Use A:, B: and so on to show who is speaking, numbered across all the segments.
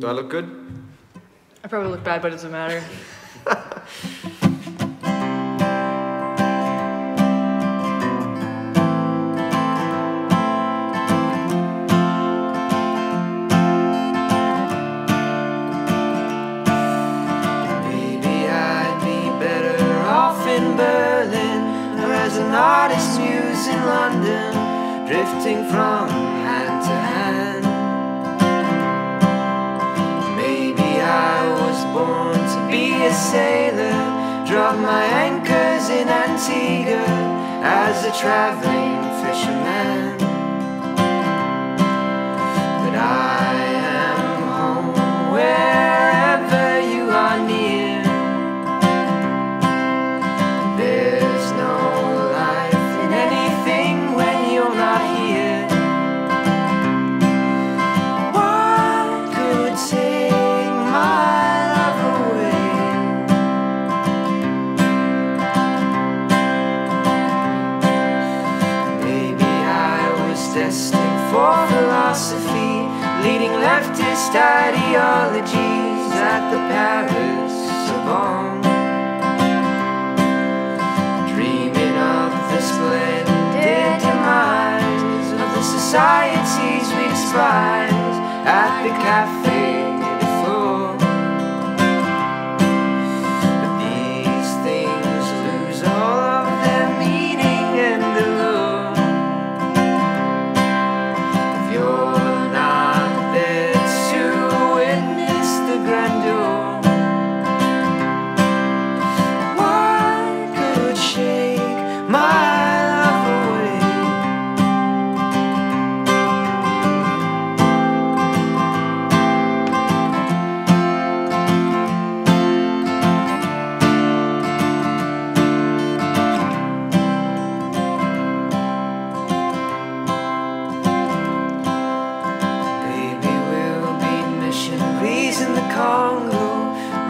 A: Do I look good?
B: I probably look bad, but it doesn't matter.
C: Maybe I'd be better off in Berlin or as an artist muse in London, drifting from hand to hand. As a traveling fisherman. For philosophy, leading leftist ideologies at the Paris Sorbonne. Dreaming of the splendid demise of the societies we despise at the Cafe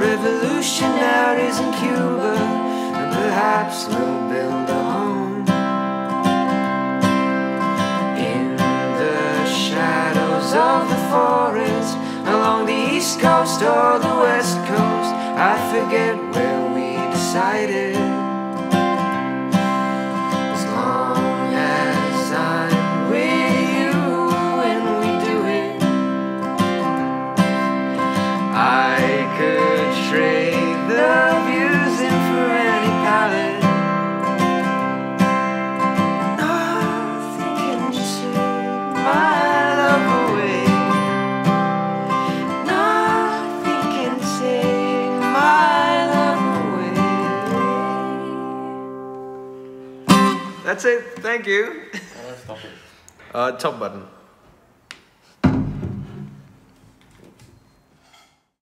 C: revolutionaries in Cuba, and perhaps we'll build a home in the shadows of the forest along the east coast or the west coast. I forget where we decided.
A: That's it. Thank you. Uh, top button.